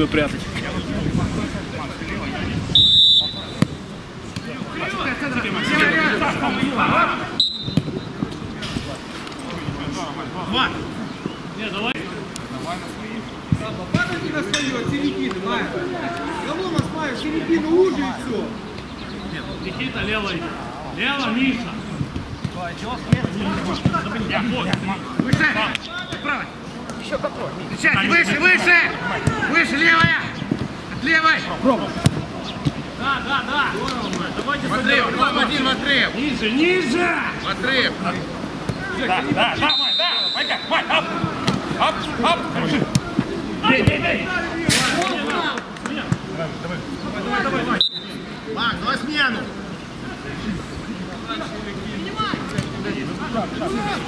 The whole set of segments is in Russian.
Ее прятать. Падайте на свое, от середины, Майя. Кого нас, Майя, в середину уже и все. Никита, левой. Лево, Миша. Выше! Правой! Еще какой? Сейчас, выше, выше! Выше, левая! От левой! Да, да, да. Давайте В отрыв, два в один в отрыв! Ниже, ниже. В отрыв! Да, да, да, Май, да, пойдем, Май, ап, ап, ап. Бей, бей, бей. Макс, давай смену!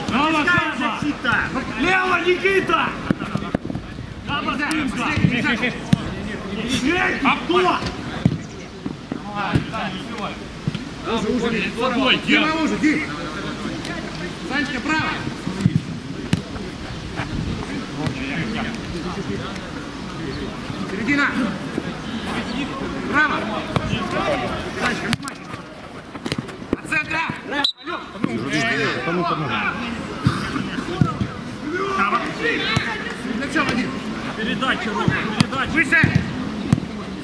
Право, Каба. Лево, Никита. Каба, спинка. Сеть, кто? Собой, Дима, Дима. уже, Дим! Санечка, право! Середина! Право! Санечка, внимательно! От центра! Начал один! Передача, Рома, передача. Выше!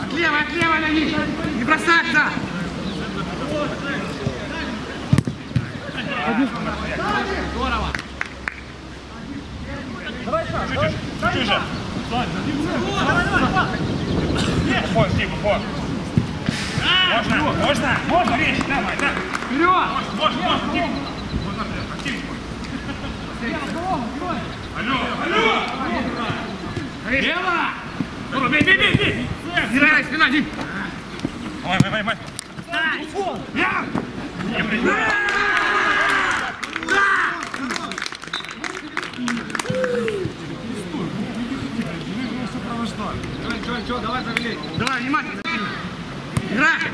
Отлево, отлево на них! Не бросаться! Здорово! Чуть же. Буфон, Стив, буфон. Можно, можно, можно речь, давай, да. Вперед! Можно, можно, Стив. Активнее. Алло, алло. Лево. Рома, бей, бей, бей, бей. Играй, спина, Дим! Давай, давай, давай. Я! Не принимай. Давай, внимательно! Играй!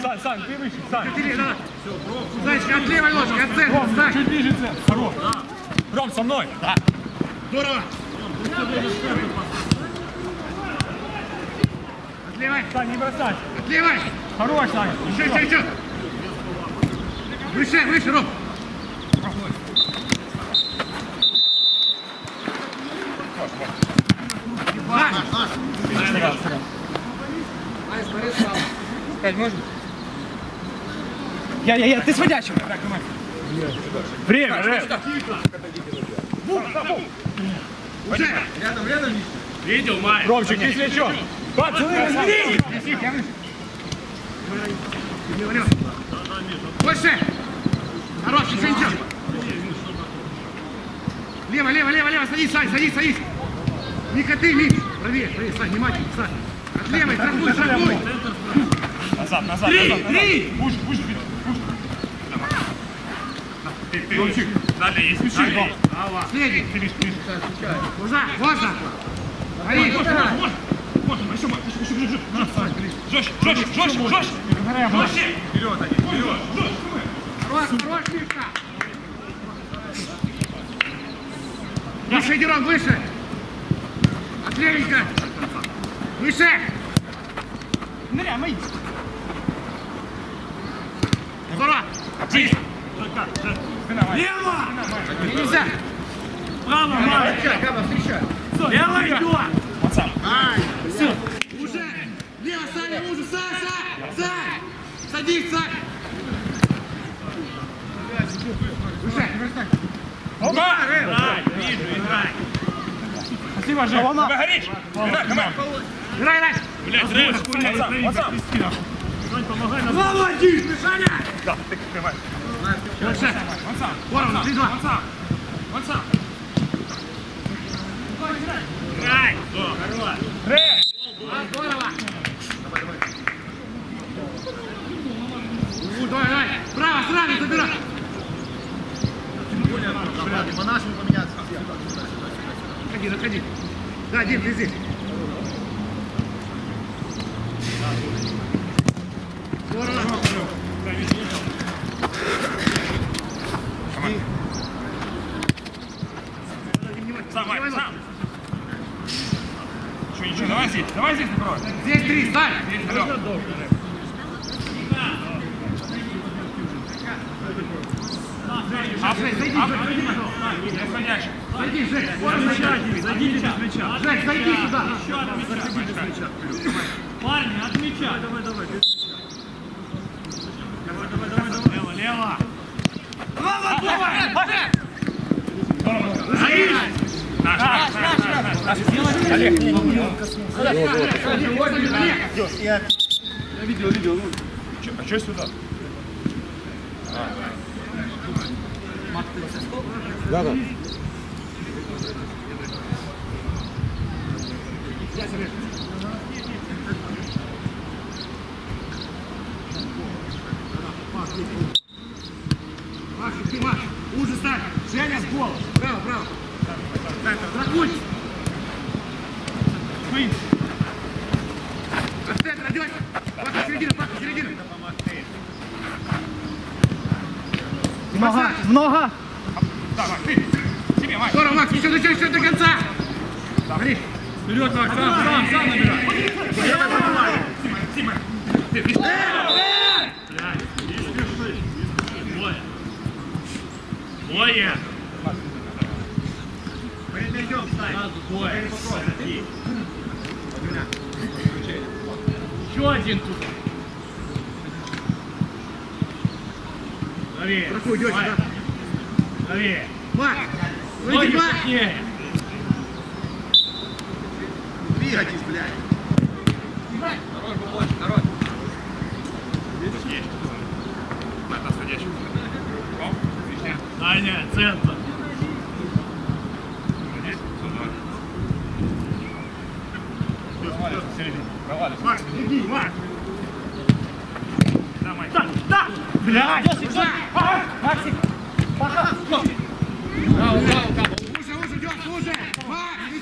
Сань, Сань, ты выше, Сань. Зайчик, от левой ложки, от центра, встань! Чуть ближе центр. Хорош. Ром, со мной. Да. Здорово! От левой, Сань, не бросай. от левой! Хорош, Сань. Еще, еще, еще! Выше, выше, Ром! Я, я, я, ты сводящий. Время, Рэп. Уже! Видел, Майя? Ромчик, ты свечок. Пацаны, разберись. Больше! Хорош, еще, еще! Лево, лево, лево, лево, садись, Сань, садись, садись! Мика, ты, Мик! Правее, правее, Сань, внимательно, Сань! От левой, страхуй, страхуй! Назад, назад, Три, назад. три. Пуш, пуш, пуш. Ты, ты, Ромчик. Далее, есть, далее. есть. Следи! Ты видишь, видишь. Можно, можно! Гори! Можно, можно, можно. Можно, еще, еще, еще, еще. Сань, Жестче, жестче, жестче, жестче. Жестче. Вперед, один, вперед. Хорош, хорош, Мишка! Выше, Герон, выше! От левенька! Выше! Ныряй, мои. Здорово! Ваня. Лево. Нельзя! Право, встречай! Лево идет. Пацан. Ай! Все! Уже! Лево, Саня, уже! Сань, Сань! Сань! Садись, Сань! Выше! Опа. Играй, вижу, играй. Спасибо, Жень. Тебе горишь. Играй, команд. Играй, играй! Блядь, Рэп. Пацан, помогай нам. Молодец! Саня! Да, ты прямой. Выше! Пацан. Ворон, ты два! Пацан. Пацан. Играй. Хорош. Рэп. Здорово! У, Давай, давай! Право, сразу забирай! По-нашему поменяться. Заходи, заходи. Да, Дим, ты Открылся стол? Да, да. huh?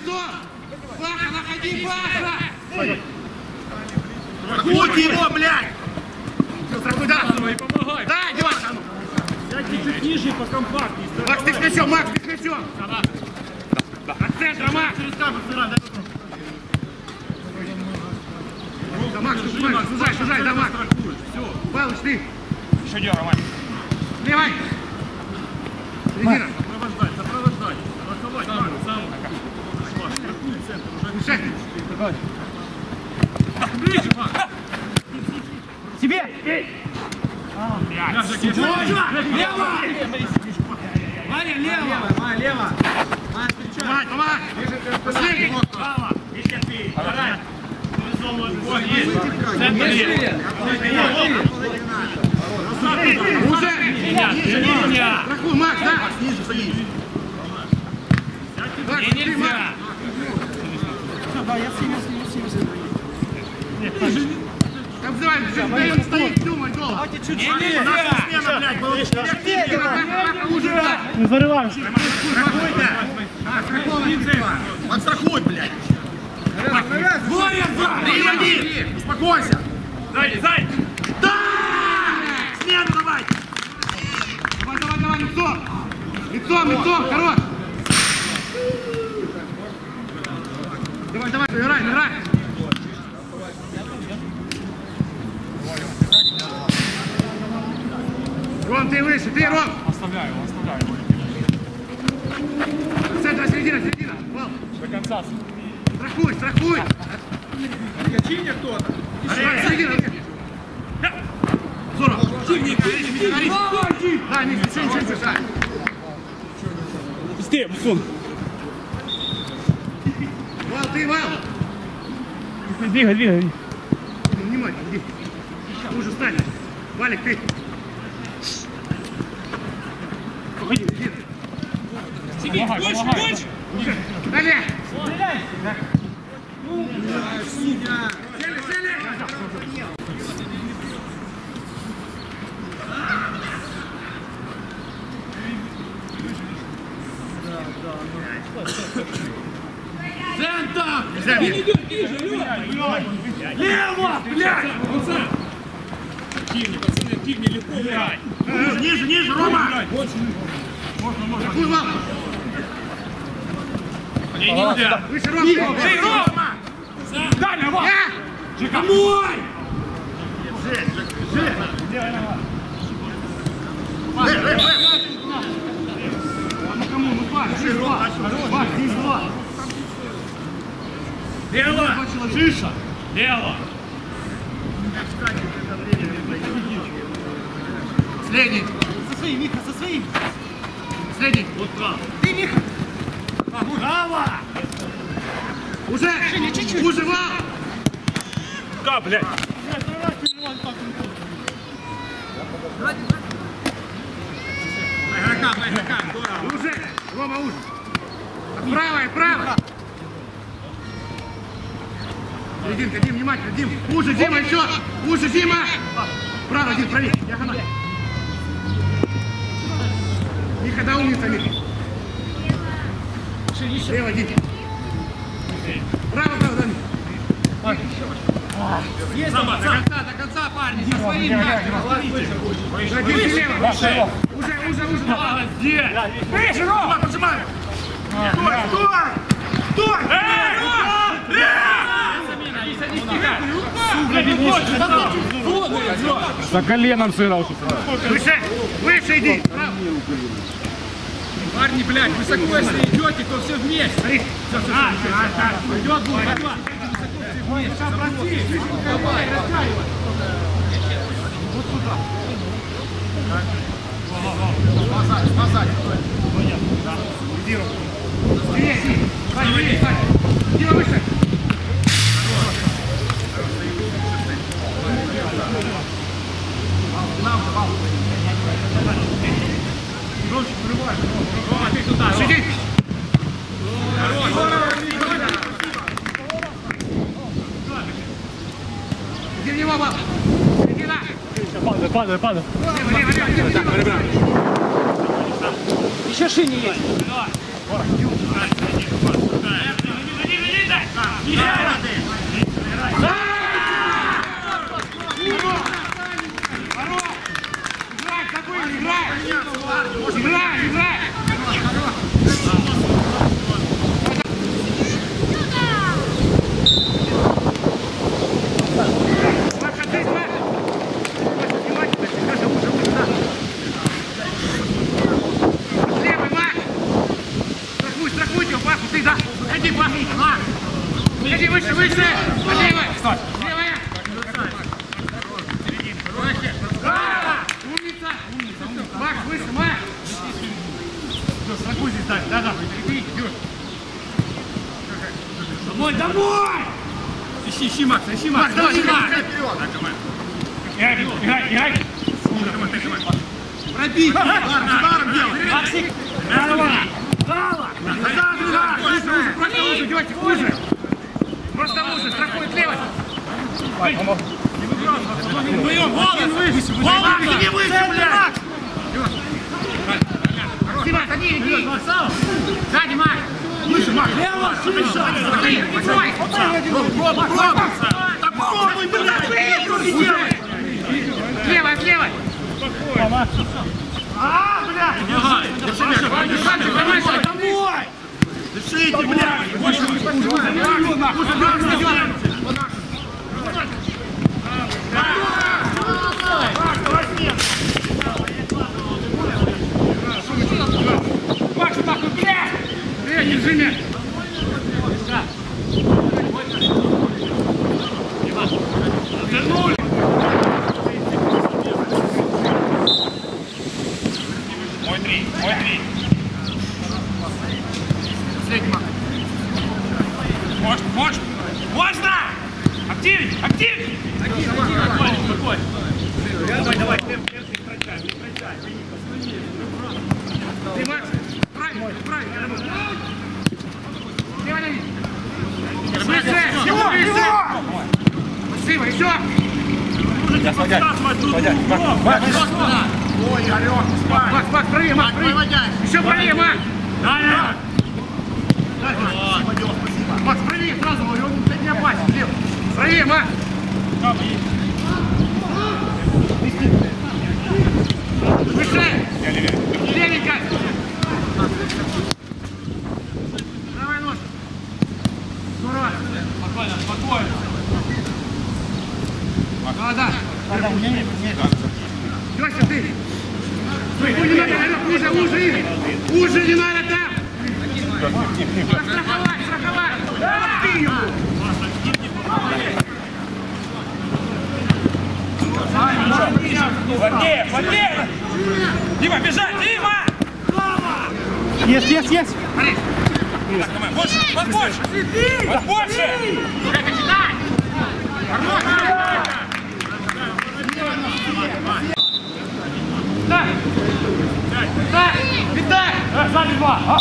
Стоп! Баха, находи, Баха! Будь его, блядь! Куда? Помогай! Да, Дима! Сядь а ну! чуть ниже, по компактнее. Макс, ты снесем, Макс, ты снесем! От центра, Макс! Через камеру, сыра, дай Да, Макс, сужай, сужай, сужай, да, Макс! Все. Павлович, ты! Еще дело, Макс! Сливай! Середина! Ром, ты выше, ты, Ром! Оставляю его, оставляю его. Центр, середина, середина, Вал. До конца. Страхуй, страхуй! Качиня кто-то. Середина, Зора, не горите, не горите! Да, не горите, не горите, Быстрее, Мусон! Вал, ты, Вал! Двигай, двигай. Внимательно, иди. Уже встань. Валик, ты. тебе. Помогай, помогай. Далее. Стреляй. Ну, сука. Володя! Выше, Рома! Эй, Рома! Даня, вот! Жека! Мой! Жек, Жек! Делай на вас! Эй, эй, эй! Ну кому, ну Паш, здесь два! Паш, здесь два! Лево! Жиша! Лево! Следний! Со своим, Миха, со своим! Следний! Вот прав! Ты, Миха! Право! Уже! Уже вал! Да, блядь! Игрока, по игрокам, здорово. Уже! Рома, уже! Отправо, отправо! Серединка, Дим, внимательно, Дим! Уже, Дима, еще! Уже, Дима! Право, Дим, правее, диагональ. Миха, да умница, Миха. Лево, Дим. Право, право, да, Миха. Есть Сама, до конца, до конца, парни, со своим Дим, ты лево. Уже, уже, уже. Молодец! Выше, Рома! Поджимай! Стой, стой! Стой! Эй! За коленом сыграл. Выше, выше иди. Парни, блядь, высоко если идете, то все вместе. Смотри. А, Идет будет борьба. Высоко все вместе. Давай, растягивай. Быстрее, Дим. Вань, быстрее, Вань. Дима, выше. Рома, ты туда. Сиди. Иди в него. Падай, падай, падай. Еще шини есть. Играй, такой, играй. Играй, играй. Проходи, Маш. Больше внимательно, Сережа, уже, уже, да. Левый, Маш. Страхуй, страхуйте его, Паша, ты, да. Выходи, Паша, Маш. Выходи выше, выше. Левая. Левая. Браво! Умница! Макс, выше, Макс! Все, страхуй здесь, да, да, да. Иди, идешь. Домой, домой! Ищи, ищи, Макс, ищи, Макс, Макс. давай, Ищи, играй, Макс. играй. Играй, играй, играй. Пробить. Ударом делай! Максик. Выше, выше, просто выше, идете, выше. Просто выше, страхует лево. Вдвоем, волос! Выше, Волос, иди выше, блядь! Дима, сади, иди. Сзади, Макс. Выше, Макс. Лево, шиша! Смотри, прикрой. Пробуй, пробуй! Да пробуй, блядь! Руки делай! Слева, слева. А, дальше. Домой! Дышите, блядь! Макс, нахуй, блядь. Э, держи мяч. Вернули! Мой три, мой три. Может, может! Можно! Активней, активней! Спокойно, спокойно. Давай, давай, темп, темп, не прекращай, не прекращай. Ты, Макс, правильно, правильно, я работаю. Спасибо, еще. Можете подсказывать друг другу. Ой, Игорек, спай. Макс, Макс, правее, Макс, правее. Еще правее, Макс. Да, да. Макс, правее, сразу, он не опасен, лево. Правее, Макс. Выше. Левенько. Давай нож. Здорово. Спокойно, спокойно. Да. Леша, ты. Стой, не надо, Игорек, уже, уже. Уже не надо там. Страховать, страховать. Да, ты его. Плотнее, плотнее! Дима, бежать! Дима! Есть, есть, есть. Больше, вот больше! Вот. Да. Витай. Э, Сзади два. А,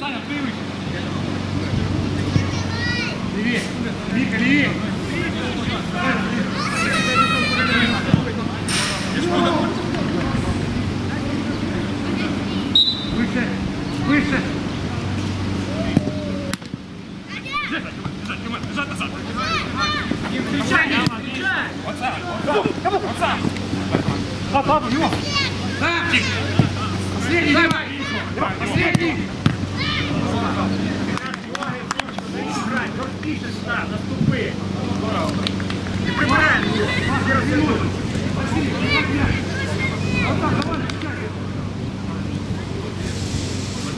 Саня, ты выше. Левее. Вика, левее. Выше. Выше. Бежать, Дима, бежать назад! Встречай. Вот сам, вот сам! а, папа, его. Да. Последний, давай. Последний.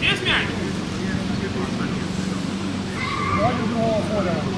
Есть мяч? Только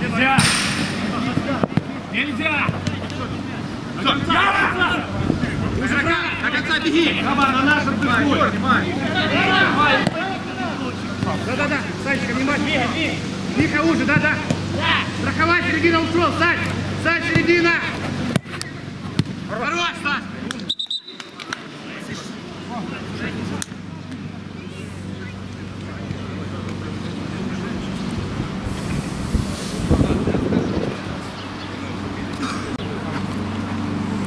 Нельзя. Нельзя. Все, я! Мужика, до конца беги! Давай, на нашем Снимай! Да-да-да, Санечка, внимание. Миха уже, да-да. Страховая середина ушел, Сань. Сань, середина. Хорош, Стас.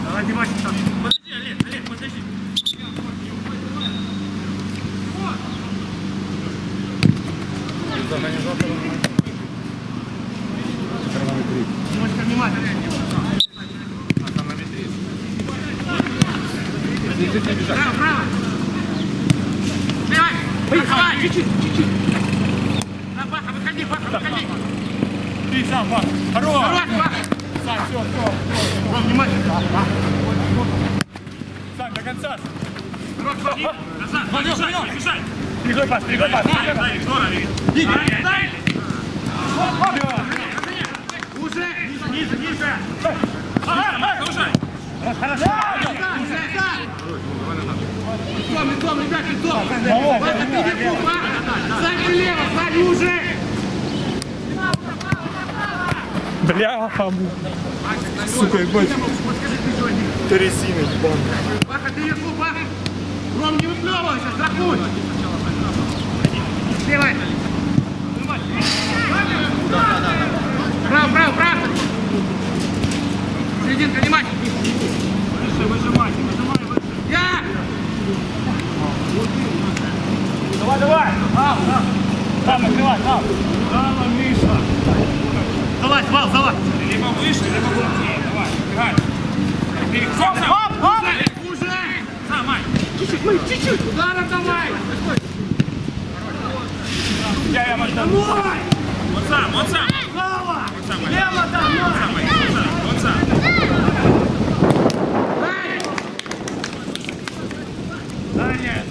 Давай, Димасик, там. Подожди, Олег, Олег, подожди. Димочка, внимательно. Право, право. Давай, страховай. Чуть-чуть, чуть-чуть. Да, Паха, выходи, Паха, выходи. Ты сам, Паш. Хорош. Хорош, Паха. Сань, все, все. Ром, внимательно. Сань, до конца. Хорош, Паха. Назад, бежать, бежать. Пригой пас, пригой пас. Дай, дай, здорово. Дай, дай. Уже. Ниже, ниже. Ага, продолжай. Уже, да. Лицом, лицом, ребят, лицом. Паха, ты не пух, Паха. Сзади лево, сзади уже. Бля, сука, ебать. Трясина, ебан. Паха, ты вверху, Паха. Ром, не выплевывайся, страхуй. Сливай. Право, право, право. Серединка, внимательно. Выше, выжимай, выжимай, выше. Я. Давай, давай. Ау, ау. Там, открывай, ау. Дала, Миша. Залазь, вал, залазь. Либо выше, либо крупнее. Давай, бегай. Переход, Оп, оп. Уже. Сам, Май. Чуть-чуть, мы, чуть-чуть. Ударом давай. Я, я, Маш, там. Вот сам, вот сам. Вот сам, Май. Вот сам. Вот сам, вот сам. Дай. Далее,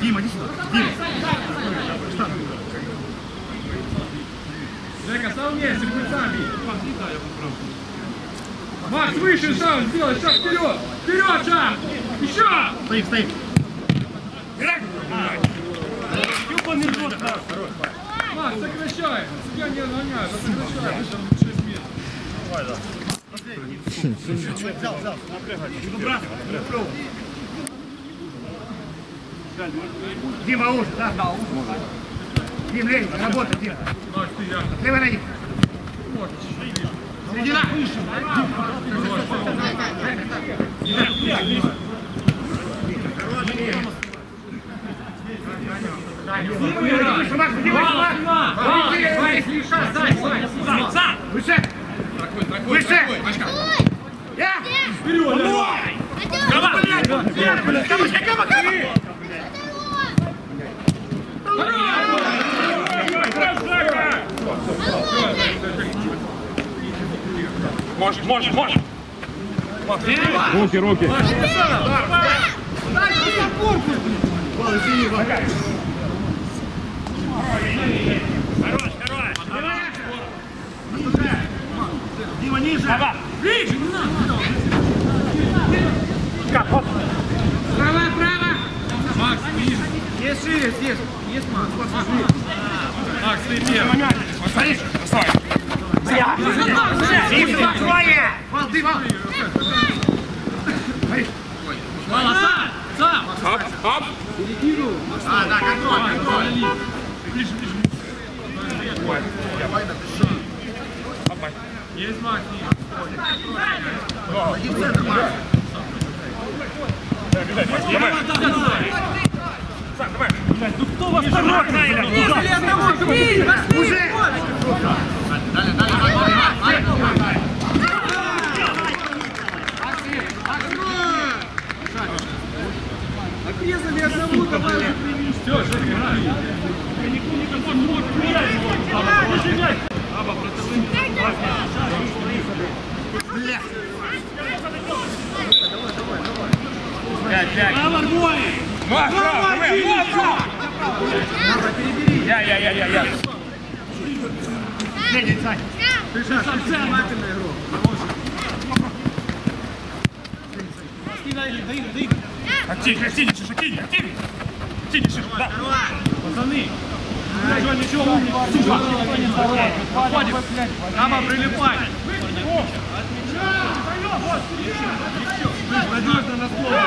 Дима, иди сюда. Дима. Жека, сам вместе, будь сами. Макс, выше сам сделай, шаг вперед. Вперед, шаг. Еще. Стоим, стоим. Макс, сокращай. Я не гоняю, сокращаю, вышел 6 метров. Дима, уши, да? Да, уши. Дим, лень, работай, Дим. Левый на них. Середина. Выше, Макс, выше, Макс. Выше. Выше. Я. Можешь, можешь, можешь. Руки, руки. Хорош, Дима, ниже. Право, право. Макс, ниже. Есть шире здесь. Есть Макс. Макс, ты первый. Стоишь. Доставай. Дима, твоя. Вал, ты, вал. Смотри. Оп, оп. А, да, контроль, контроль. Есть Макс, ниже. Уже. Отрезали одному, давай уже Все, что играй. Маш, право, давай, вот, право. Я, я, я, я, я. Средний, Сань. Ты сейчас внимательно игру. Активнее, активнее, активнее, активнее. Активнее, да. Пацаны. Ничего, ничего, умница. Подходим. Прямо прилипай. Надежно на слово.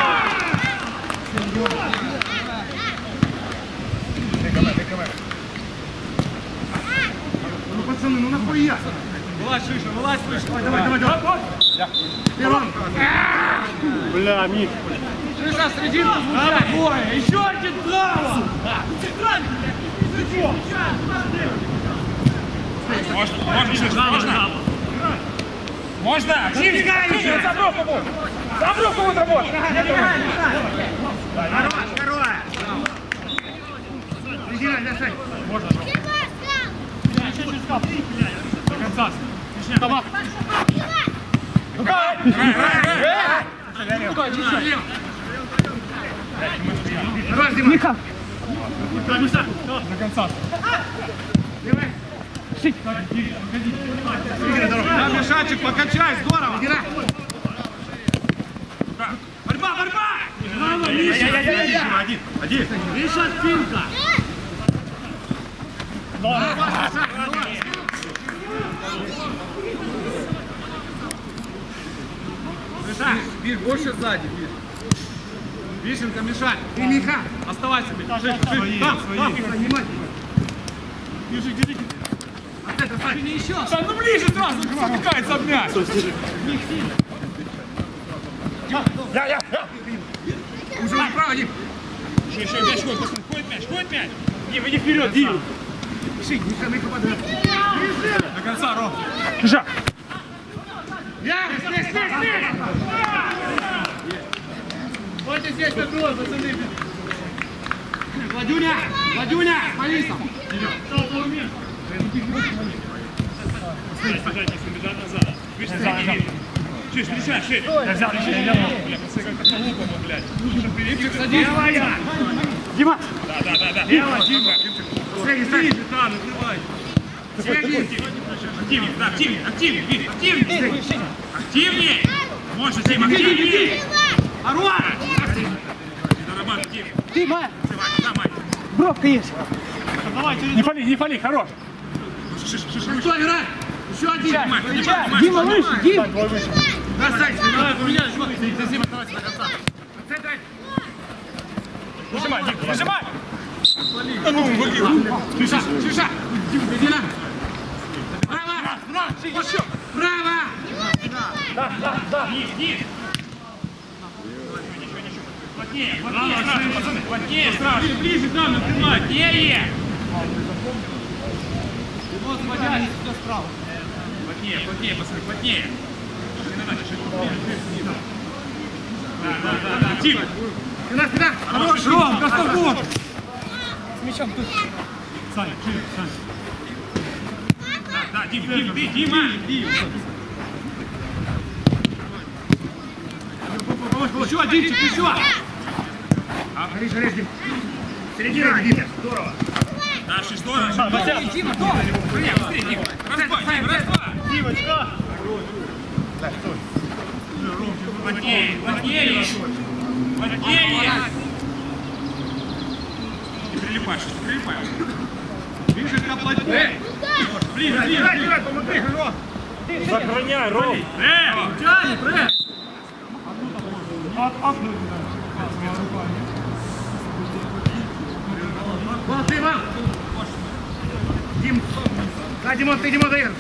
Ну, пацаны, ну нахуя? Вылазь выше, вылазь выше. Давай, давай, давай. Первым. Бля. Шиша, серединку Право, двое. Еще один право. Можно, можно, Шиш, можно. Можно, активнее, активнее, за бровку будет. За бровку будет работать. Хорош, хорош. Середина, да, Сань. До конца. Хорош, Дима. До конца. Давай. Середина, дорога. Да, Мишачик, покачай, здорово. Борьба, борьба. Я-я-я-я-я. Один, один. Миша, спинка. Миша, Бир, больше сзади, Бир. Вишенка, мешай. Ты, Миха. Оставайся, Миша. Жить, жить. Там, там. Внимательно. Бежи, держи. Вот это, Сань. Да, ну ближе сразу, спотыкается об мяч. Я, я, я. Уже направо, Дим. Еще, еще мяч ходит, посмотри, ходит мяч, ходит мяч. Дим, иди вперед, Дим. Пиши, Миха, Миха, подряд. До конца, Ром. Жак. Я, здесь, здесь, здесь. Стойте здесь на крыло, пацаны. Владюня, Владюня. Выше, сзади. Шиш, решай, шиш. Я взял, решай, я взял. Бля, пацаны, как так лупом, блядь. Левая. Дима. Да, да, да, да. Левая, Дима. Средний, средний. Да, накрывай. Средний. Активнее, да, активнее, активнее, Вить, активнее. Активнее. Можно, Дим, активнее. Орлова. Дима. Давай, давай. Бровка есть. Не фали, не фали, хорош. Стой, играй! Еще один! Дима, выше, Дим! Бросай! Давай, поменяй, чувак. Нажимай, Дим, нажимай! Шиша! Шиша! Иди на! Право! Право! Плотнее, плотнее, сразу, пацаны, плотнее, сразу. Ближе, там, напрямую. Плотнее! Вот, смотря, сюда справа. Плотнее, плотнее, пацаны, плотнее. Да, да, да, да, Тим. Спина, спина! Хорош, Ром, Костоков! Саня, шире, Саня. Да, да, Дим, Дим, ты, Дима. Еще один, еще! Горишь, горишь, Дим. Середина, Дим. Здорово. Дальше, здорово. Дима, Дима! Быстрее, быстрее, Дим. Раз-два, Дим, раз-два. Димочка! Плотнее, плотнее. Плотнее. Ты прилипаешь, ты прилипаешь. Ближе к плотнее! Ближе, Играй, ближе. играй, помогай, Ром. Сохраняй, Ром! Э, Тяни, пресс! Вал, ты, Вал. Дим. Да, Димон, ты, Димон, даешь.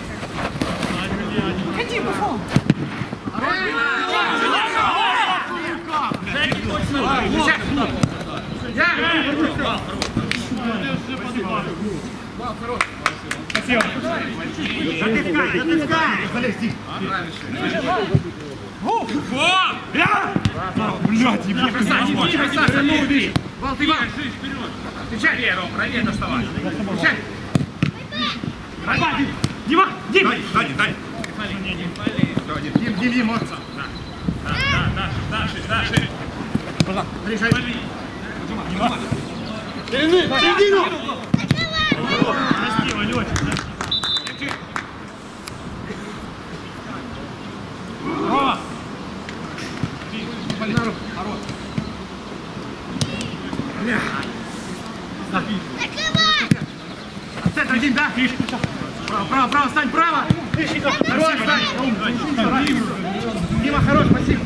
Затыскай, затыскай. Залезь, Дим. вот. Блядь, Дим. Красавчик, красавчик, ну убери! Вал, ты, Вал. Правее, Ром, правее доставай. Встречай. Борьба, Дим. Дима, Дим. Сзади, сзади. Дим, Дим, Дим, вот. Да, да, да, шире, да, шире. Решай. Середину! Прости, Валечек, да? Рома. Пальнару. Хорош. Центр один, да? Право, право, право, стань, право. Хорош, стань. Дима, хорош, спасибо.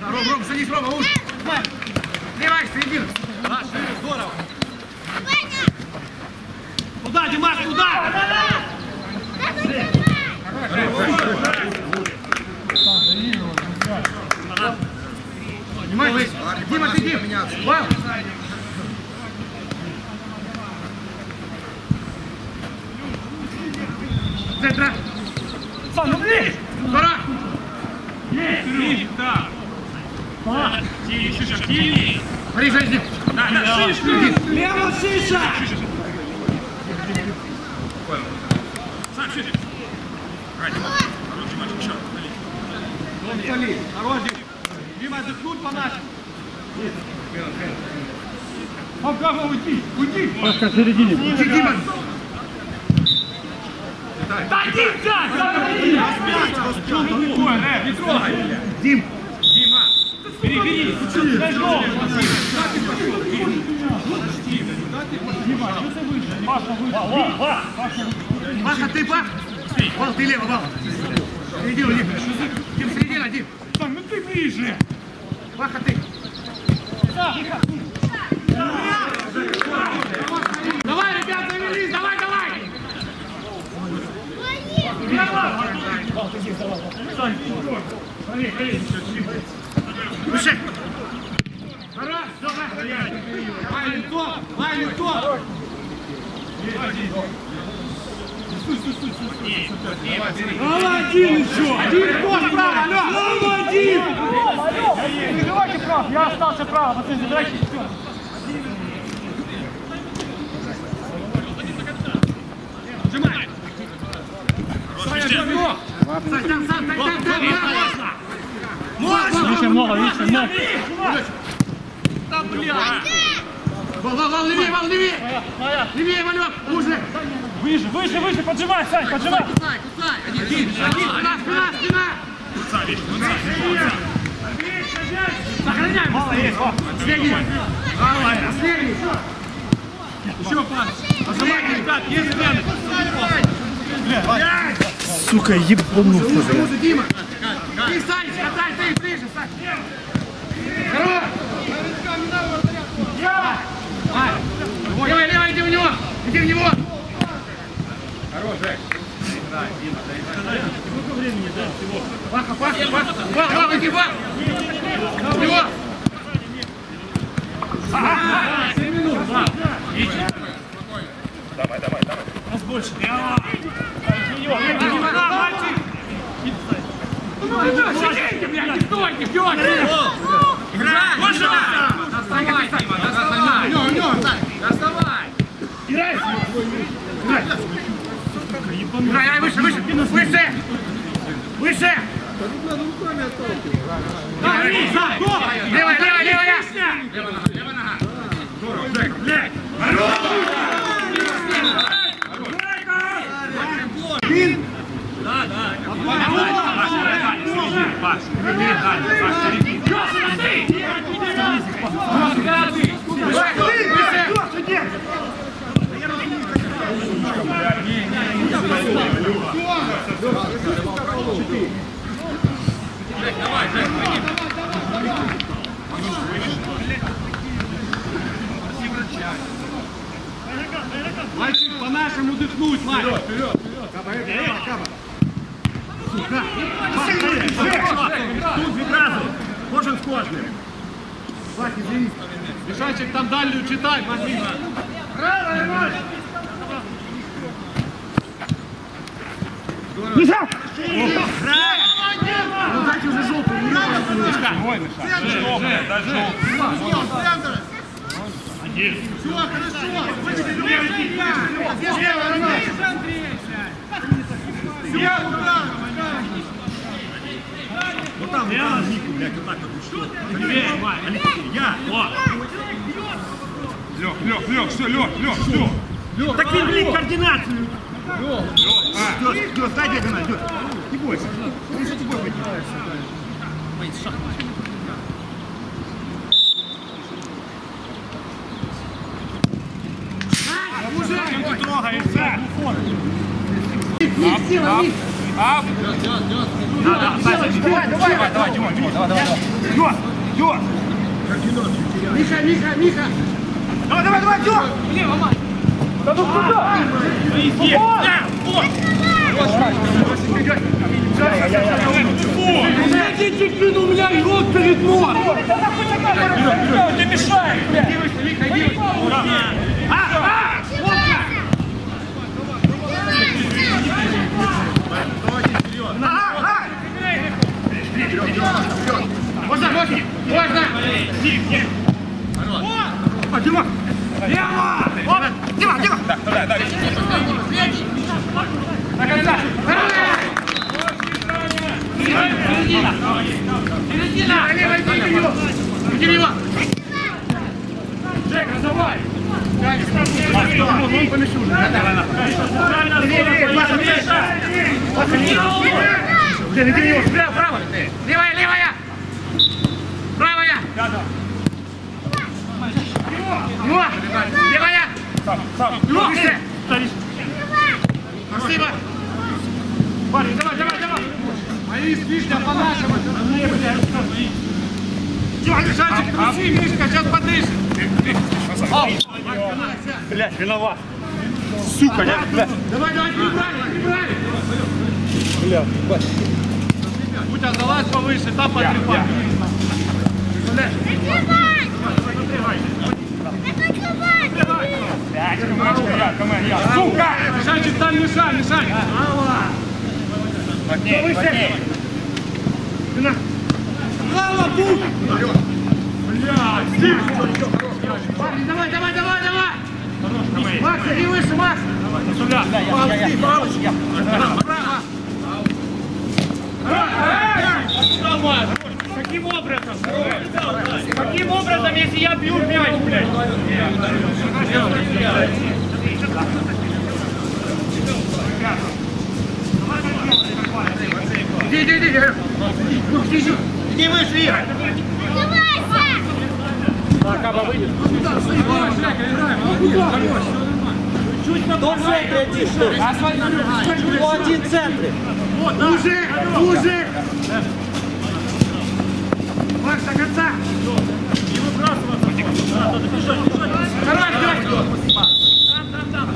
Да, Ром, Ром, садись, Рома, уж. Сливай, середину. Здорово! Туда, Димаш, туда! Внимание. Дима, ты Дим. Вау. Центра. Сам, ну блин! Скоро. Ближе, да. Активнее, шире, активнее. Ближе, Дим. Да, да, шире, шире. Лево, Шиша! Сам шире. Ради. Хороший мальчик, еще. Вали. Солид, хорош, Дима. Дима, отдохнуть по нашему. Авгава, уйди! Уйди! Иди, Дима. Да иди, да! Да, Не трогай. Дим. Дима. Перебери. Ногу! Паша, выше! Паша, Паша, ты пах. Вал, ты лево, Вал. Середину, Дим. Дим, середина, Дим. Ну ты ближе! Паха, ты. Давай, ребят, завелись, давай, давай. Правее, колени! Выше. Хорош, давай. Лай лицо, лай лицо! Право один еще! Один тоже право, алло! Право один! Не давайте прав, я остался право, пацаны, забирайте все. Сжимай! Хорош, везде. Сань, там, сам, там, там, там. Можно! Видите, много, видите, много. Да, блядь! Вал, вал, вал, левее, вал, левее. Левее, Валек, уже. Выше, выше, выше, поджимай, Сань, поджимай. Кусай, кусай. Один, один, спина, спина, спина. Молодца, Витя, молодца. Сохраняй! Молодец, о, Последний. Последний. Еще пас. Нажимайте, ребят, есть время. Сука, ебануться, блядь. Дима. Ты, Саня, катай, ты ближе, Саня. Хорош. Левый, левый, иди в него. Иди в него. Хорош, Жек. Ваха, Ваха, Ваха, Ваха, Ваха, иди, Ваха. В него. Давай, давай, давай. Нас больше. Сидите, блядь, не стойте, Фёдор. Играй, Можно? Доставай, Дима, доставай. Доставай. Играй! Играй, играй, выше, выше, выше. Выше. Левая, левая, левая. Мальчик, по-нашему дыхнуть, мальчик. Тут відразу. Кожен з кожним. Мишанчик, там дальнюю читай, Матвей. Ну дайте уже желтую. Ой, Миша. Что, блядь, дай желтый. Ну там, я Нику, блядь, вот так вот. Такие, я. Лег, лег, лег, все, лег, лег, все. Так ты, блин, координацию. Ждет, ждет, дай диагональ, ждет. Не бойся. Он за тобой пойдет. Ты трогаешься. Ап. Давай, давай. Давай, Димон, Димон, давай, давай. Ждет, ждет. Миша, Миша, Миша. Давай, давай, давай, ждет. Да ну куда? Идите к вину, у меня рот перед носом. Ты мешаешь, блядь. Миха, иди. Можно, можно, можно. А, Дима. Дима. Дима, Дима. Да, да, да. Середина, лево, иди в него. Иди в него. Жек, раздавай. Он помешал. Блин, иди в него. Право, право. Левая, левая. Правая. Ну, левая. Ну, выше. Спасибо. Парень, давай, давай, давай. Мои спишня по-нашему. Дима, Мишанчик, Труси, Мишка, сейчас подышит. Блядь, виноват. Сука, я, блядь. Давай, давай, перебрали, перебрали. Будь залазь повыше, там потрепай. Сука! Мишанчик, там мешай, мешай. Плотнее, плотнее. Право, пук. Парни, давай, давай, давай, давай. Макс, иди выше, Макс. Каким образом? Каким образом, если я бью мяч, блядь? Иди, иди, иди. Иди выше, Игорь. Кто в центре один? Кто один в центре? Уже, уже. Макс, до конца.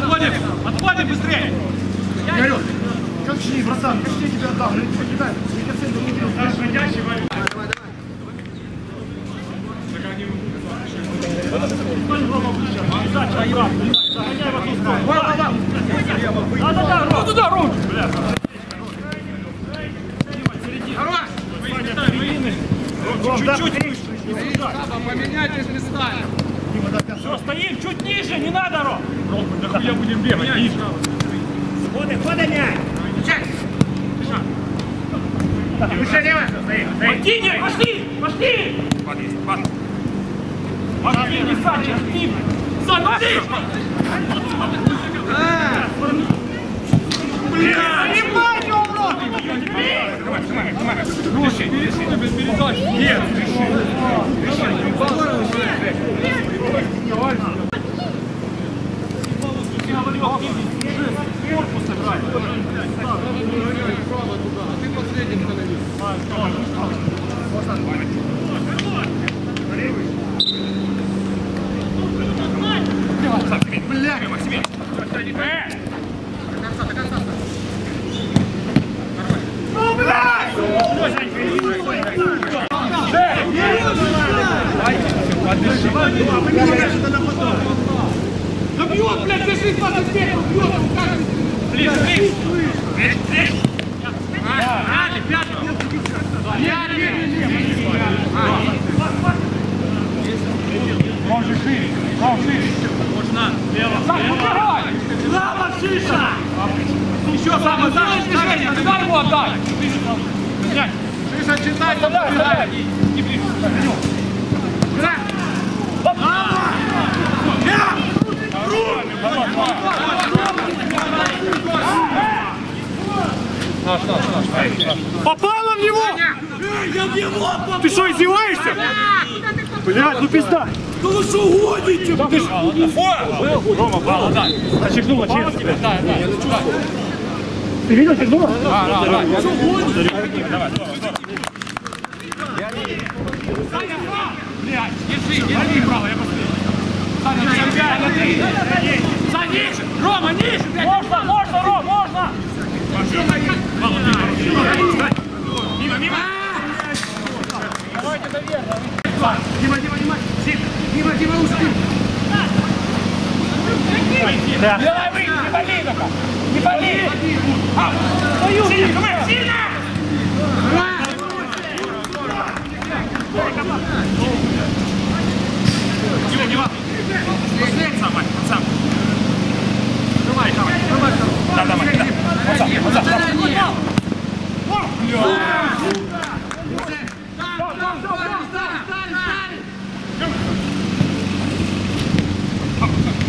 Отходим! Отходим быстрее! Говорю, как шли, братан, как я тебе отдал? Ну, кидай, коэффициент не видел. Ходящий, Ваня. Да-да-да, туда руки! Чуть-чуть выше. Поменяйтесь местами. Все, стоим чуть ниже, не надо, Ром. Ром, да хуя будем бегать, ниже. Ходы, ходы, мяч. Чек. Выше, лево. Стоим, стоим. Мартинья, пошли, пошли! Мартинья, Саня, активно! Сань, пошли! Бля, ебать его в рот! Слушай, без передач. Нет, Корпус играть. Ты последний становись. Да бьет, блядь, держи 20 метров, бьет, как Ближе, ближе. Ближе, ближе. Пятый, пятый. Ром же шире, Ром шире. Лево, лево. Слава, Шиша! Еще самое, самое движение, туда его отдай. Шиша, читай, Оставляй, оставляй. И ближе. Попало в него! Я в него попал! Ты что, издеваешься? Блядь, ну пизда! Да вы что гоните? Да ты ж... Рома, Павла, да. Отщегнула через тебя. Да, да. Ты видел, отщегнула? Да, да, да. Что гоните? Давай, Саня, блядь, держи, держи, право, я последний. Саня, три. Саня, ниже! Рома, ниже, блядь! Можно, можно, Ром, можно! Мимо, мимо! Давайте доверно. Дима, Дима, Дима. Дима, Дима, ушки. Давай вы, не боли только! Не боли! А, Твою сильно, давай, сильно! Дима, Дима! Сам, Вань, сам. Давай, давай, давай. Да, давай, да. Вот сам, вот сам. Сань, Ha, ha, ha.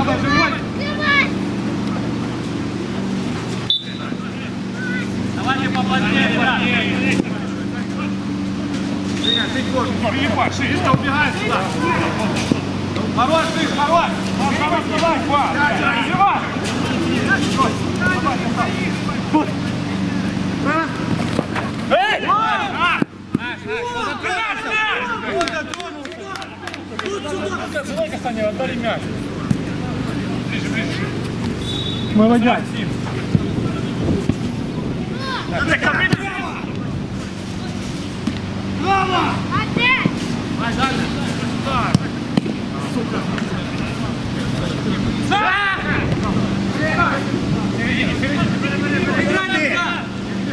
Давай. Давайте поплотнее, ребят. Перебак, шире, что убегает сюда. Хорош, ты, хорош. Хорош, давай. Живо. Эй! Давай, Касаня, отдали мяч. Ближе, ближе. Молодец. Слава! Опять! Давай, дальше. Сука! Саха! Середине, середине,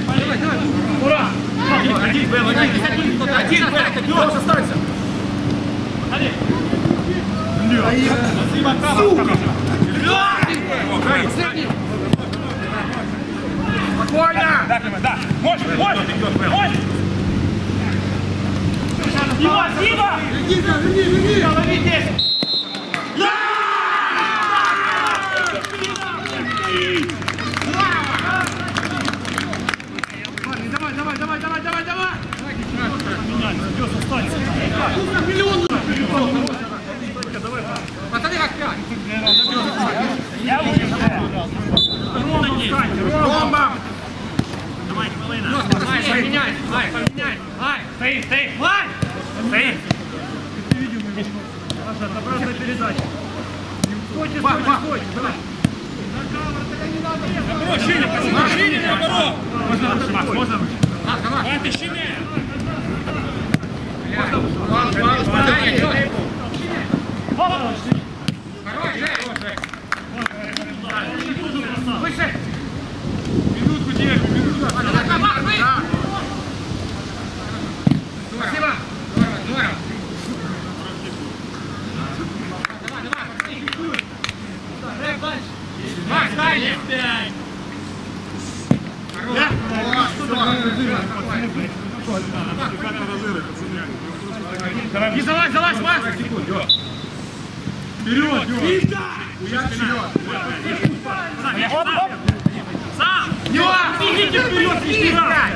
Давай, давай! Ура! Молодець. Спокойно! Да, да. Можешь, можешь, можешь. Дима, Дима! Лови здесь! Давай, давай, давай, давай, давай, давай! Пацаны, как пять! Бомба! Давай, поменяй, Ай, поменяй, Ай! Стои, стои! Ай! Стои! Обратная передача. Стойте, стойте, стойте. Давай. Шире, наоборот. Можно, можно, можно. Давай, ты щемя. Минутку держи, минутку. Спасибо. Здорово, здорово. Макс, дай! Пять! Не залазь, залазь, Макс! Вперед! Оп, оп! Сам! Идите вперед, не стирай!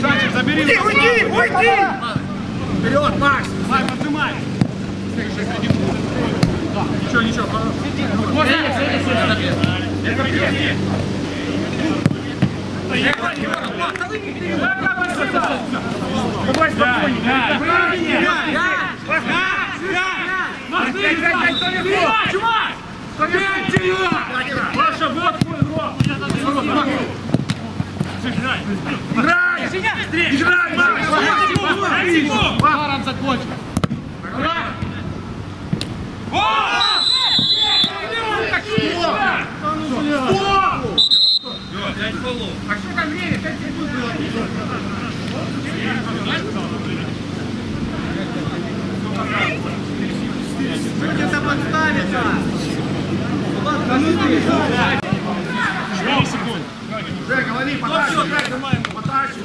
Санчик, забери! Уйди, уйди! Вперед, Макс! Давай, поджимай! Ничего, ничего, Давай спокойнее! Паша, вот твой игрок! Играй! Играй, Макс! Паром закончим! А что там время? Пять секунд было. Где-то подставится. Жека, лови, потащи! Потащи!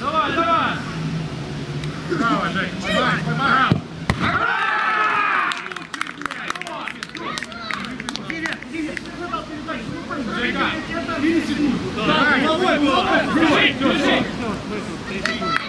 Давай, давай! Браво, Жек! Поймай, поймай! Держи, держи!